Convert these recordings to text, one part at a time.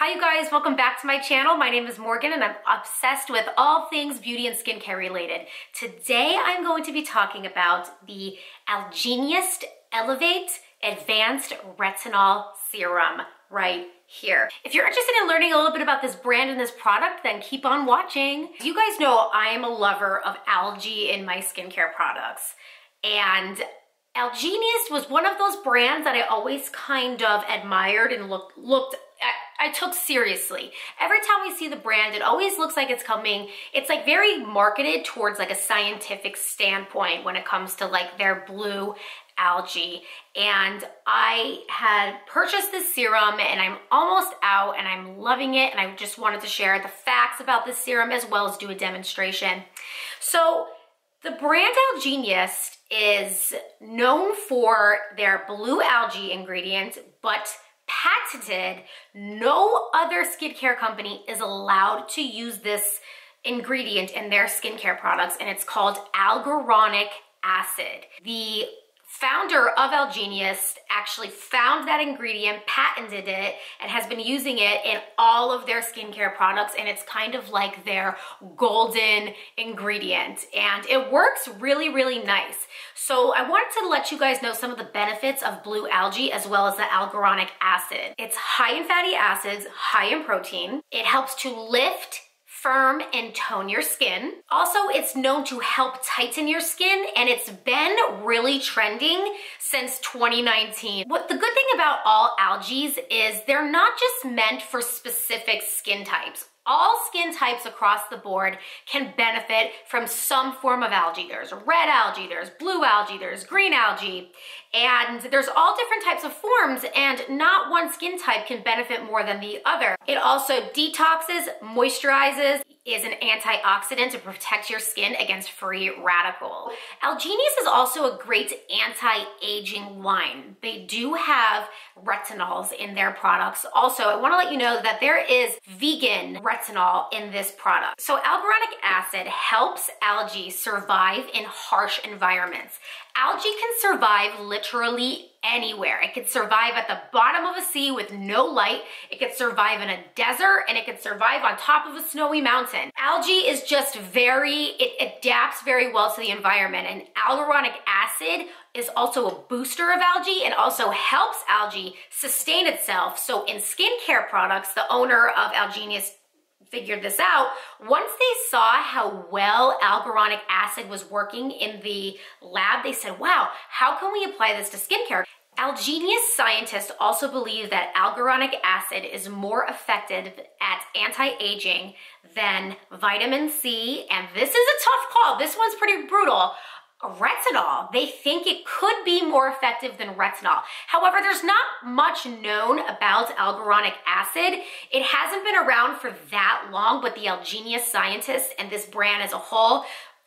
Hi you guys, welcome back to my channel. My name is Morgan and I'm obsessed with all things beauty and skincare related. Today I'm going to be talking about the Algenist Elevate Advanced Retinol Serum right here. If you're interested in learning a little bit about this brand and this product, then keep on watching. You guys know I am a lover of algae in my skincare products. And Algenist was one of those brands that I always kind of admired and look, looked I took seriously. Every time we see the brand, it always looks like it's coming, it's like very marketed towards like a scientific standpoint when it comes to like their blue algae. And I had purchased this serum and I'm almost out and I'm loving it. And I just wanted to share the facts about this serum as well as do a demonstration. So the brand Algenist is known for their blue algae ingredient, but patented. No other skincare company is allowed to use this ingredient in their skincare products, and it's called alguronic acid. The founder of Algenist actually found that ingredient, patented it, and has been using it in all of their skincare products. And it's kind of like their golden ingredient. And it works really, really nice. So I wanted to let you guys know some of the benefits of blue algae as well as the alguronic acid. It's high in fatty acids, high in protein. It helps to lift firm and tone your skin. Also, it's known to help tighten your skin and it's been really trending since 2019. What the good thing about all algae is they're not just meant for specific skin types all skin types across the board can benefit from some form of algae. There's red algae, there's blue algae, there's green algae, and there's all different types of forms and not one skin type can benefit more than the other. It also detoxes, moisturizes, is an antioxidant to protect your skin against free radicals. Algenist is also a great anti-aging line. They do have retinols in their products. Also, I wanna let you know that there is vegan retinol in this product. So alguronic acid helps algae survive in harsh environments. Algae can survive literally anywhere. It could survive at the bottom of a sea with no light. It could survive in a desert and it could survive on top of a snowy mountain. Algae is just very, it adapts very well to the environment and alguronic acid is also a booster of algae and also helps algae sustain itself. So in skincare products, the owner of Algenist figured this out, once they saw how well alguronic acid was working in the lab, they said, wow, how can we apply this to skincare? Algenist scientists also believe that alguronic acid is more effective at anti-aging than vitamin C, and this is a tough call. This one's pretty brutal retinol. They think it could be more effective than retinol. However, there's not much known about alguronic acid. It hasn't been around for that long, but the Algenist scientists and this brand as a whole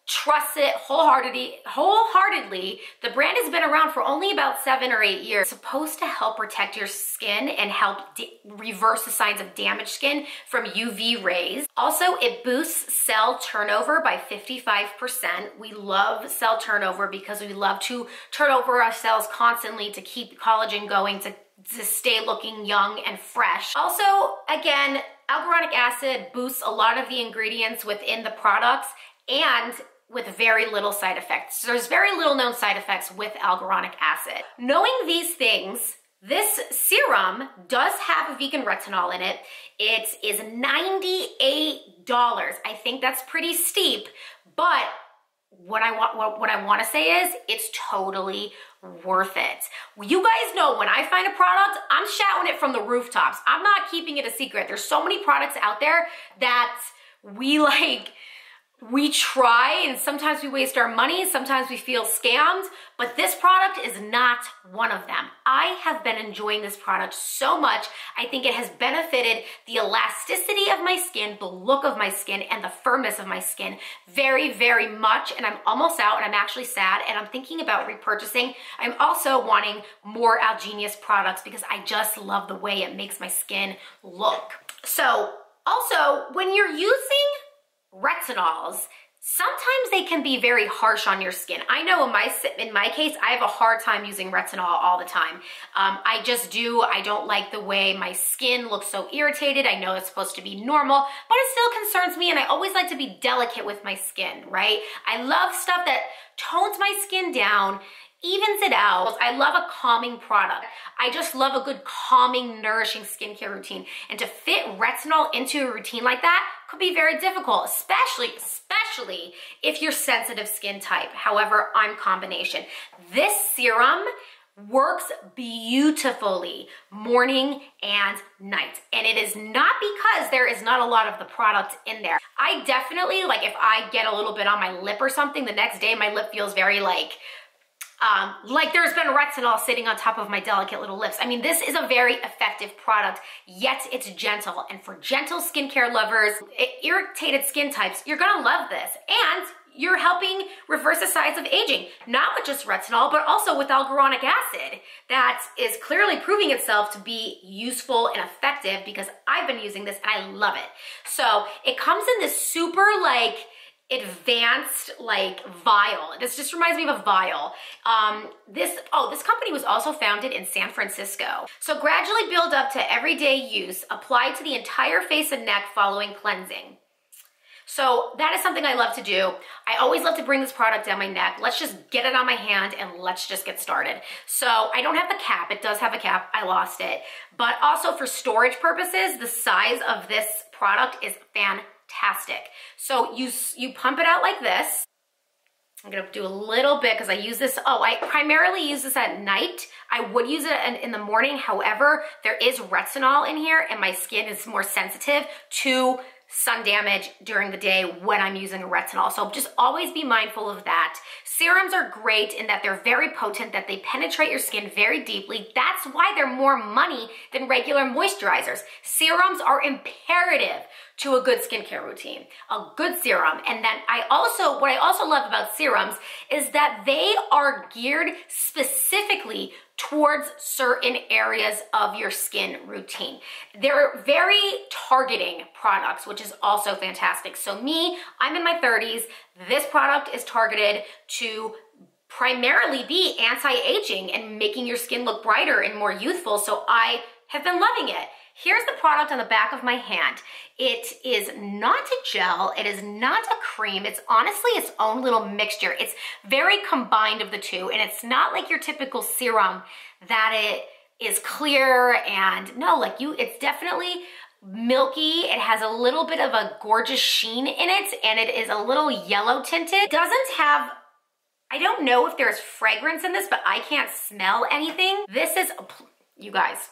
trust it wholeheartedly wholeheartedly. The brand has been around for only about seven or eight years. It's supposed to help protect your skin and help reverse the signs of damaged skin from uv rays. Also it boosts cell turnover by 55 percent. We love cell turnover because we love to turn over our cells constantly to keep collagen going to to stay looking young and fresh. Also, again, alguronic acid boosts a lot of the ingredients within the products and with very little side effects. So there's very little known side effects with alguronic acid. Knowing these things, this serum does have vegan retinol in it. It is $98. I think that's pretty steep, but what I want what, what I want to say is it's totally worth it. You guys know when I find a product, I'm shouting it from the rooftops. I'm not keeping it a secret. There's so many products out there that we like we try and sometimes we waste our money, sometimes we feel scammed, but this product is not one of them. I have been enjoying this product so much. I think it has benefited the elasticity of my skin, the look of my skin, and the firmness of my skin very, very much. And I'm almost out and I'm actually sad and I'm thinking about repurchasing. I'm also wanting more Algenist products because I just love the way it makes my skin look. So also, when you're using retinols, sometimes they can be very harsh on your skin. I know in my in my case, I have a hard time using retinol all the time. Um, I just do. I don't like the way my skin looks so irritated. I know it's supposed to be normal, but it still concerns me and I always like to be delicate with my skin, right? I love stuff that tones my skin down, evens it out. I love a calming product. I just love a good calming, nourishing skincare routine. And to fit retinol into a routine like that could be very difficult, especially, especially if you're sensitive skin type. However, I'm combination. This serum works beautifully morning and night. And it is not because there is not a lot of the product in there. I definitely, like if I get a little bit on my lip or something, the next day my lip feels very like um, like there's been retinol sitting on top of my delicate little lips. I mean, this is a very effective product, yet it's gentle. And for gentle skincare lovers, irritated skin types, you're gonna love this. And you're helping reverse the signs of aging, not with just retinol, but also with hyaluronic acid that is clearly proving itself to be useful and effective because I've been using this and I love it. So it comes in this super like, advanced like vial. This just reminds me of a vial. Um, this, oh, this company was also founded in San Francisco. So gradually build up to everyday use, apply to the entire face and neck following cleansing. So that is something I love to do. I always love to bring this product down my neck. Let's just get it on my hand and let's just get started. So I don't have the cap. It does have a cap. I lost it. But also for storage purposes, the size of this product is fantastic fantastic. So you, you pump it out like this. I'm gonna do a little bit because I use this, oh, I primarily use this at night. I would use it in, the morning. However, there is retinol in here and my skin is more sensitive to sun damage during the day when I'm using a retinol. So just always be mindful of that. Serums are great in that they're very potent, that they penetrate your skin very deeply. That's why they're more money than regular moisturizers. Serums are imperative to a good skincare routine, a good serum. And then I also, what I also love about serums is that they are geared specifically towards certain areas of your skin routine. They're very targeting products, which is also fantastic. So me, I'm in my 30s. This product is targeted to primarily be anti-aging and making your skin look brighter and more youthful. So I have been loving it. Here's the product on the back of my hand. It is not a gel, it is not a cream, it's honestly its own little mixture. It's very combined of the two, and it's not like your typical serum that it is clear and no, like you, it's definitely milky. It has a little bit of a gorgeous sheen in it, and it is a little yellow tinted. Doesn't have I don't know if there's fragrance in this, but I can't smell anything. This is, you guys,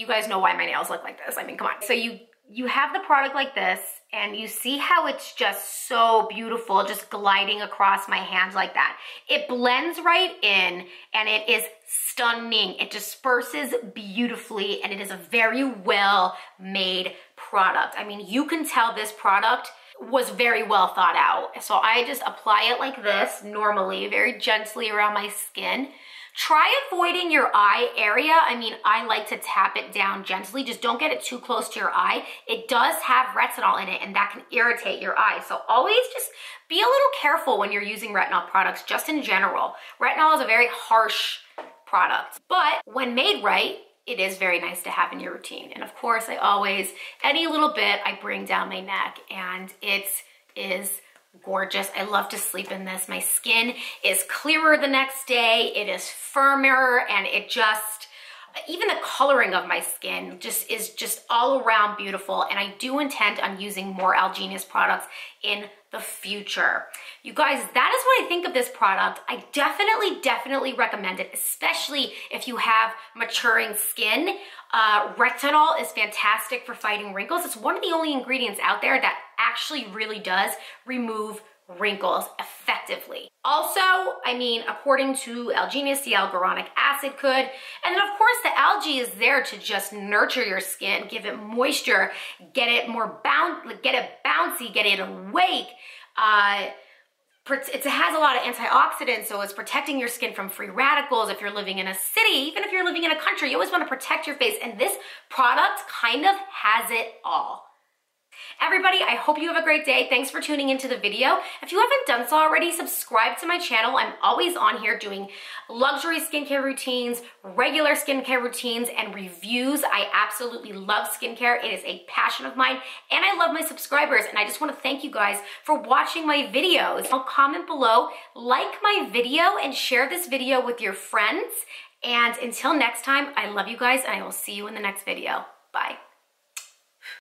you guys know why my nails look like this. I mean, come on. So you you have the product like this and you see how it's just so beautiful just gliding across my hands like that. It blends right in and it is stunning. It disperses beautifully and it is a very well made product. I mean, you can tell this product was very well thought out. So I just apply it like this normally, very gently around my skin. Try avoiding your eye area. I mean, I like to tap it down gently. Just don't get it too close to your eye. It does have retinol in it and that can irritate your eye. So always just be a little careful when you're using retinol products, just in general. Retinol is a very harsh product, but when made right, it is very nice to have in your routine. And of course, I always, any little bit, I bring down my neck and it is gorgeous. I love to sleep in this. My skin is clearer the next day. It is firmer and it just, even the coloring of my skin just is just all around beautiful. And I do intend on using more Algenist products in the future. You guys, that is what I think of this product. I definitely, definitely recommend it, especially if you have maturing skin. Uh, retinol is fantastic for fighting wrinkles. It's one of the only ingredients out there that actually really does remove wrinkles effectively. Also, I mean, according to Algenist, the alguronic acid could. And then of course the algae is there to just nurture your skin, give it moisture, get it more bounce, get it bouncy, get it awake. Uh, it has a lot of antioxidants, so it's protecting your skin from free radicals. If you're living in a city, even if you're living in a country, you always want to protect your face. And this product kind of has it all. Everybody, I hope you have a great day. Thanks for tuning into the video. If you haven't done so already, subscribe to my channel. I'm always on here doing luxury skincare routines, regular skincare routines, and reviews. I absolutely love skincare. It is a passion of mine, and I love my subscribers, and I just wanna thank you guys for watching my videos. I'll comment below, like my video, and share this video with your friends. And until next time, I love you guys, and I will see you in the next video. Bye.